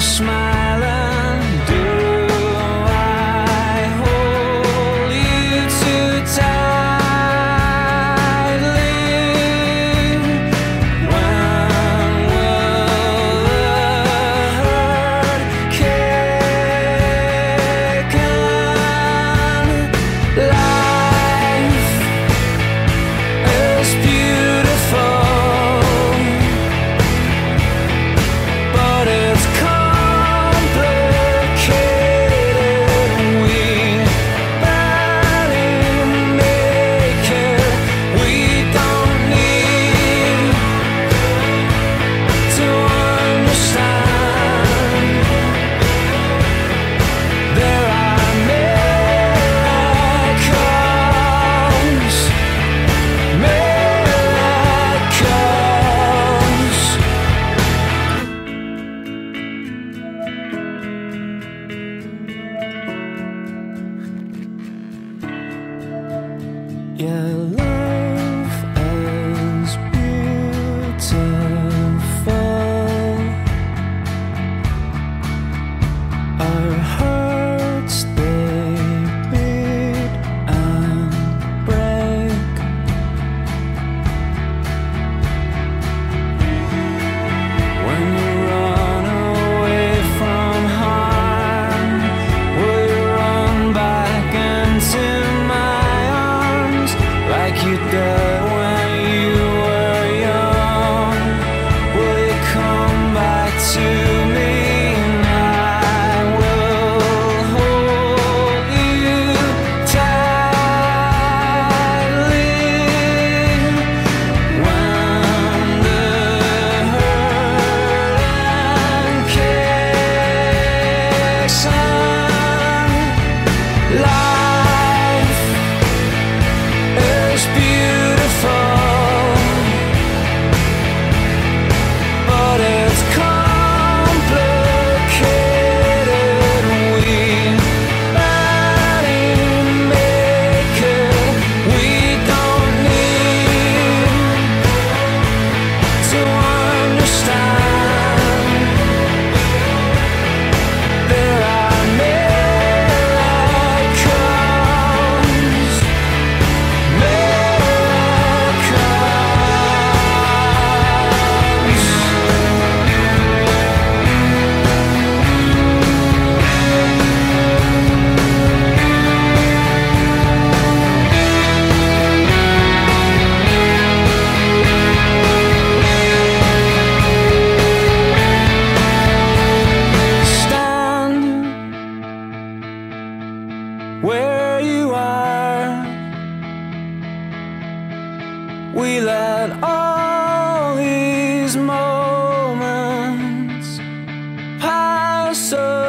smile. Yeah, kicks. Life We let all these moments pass us.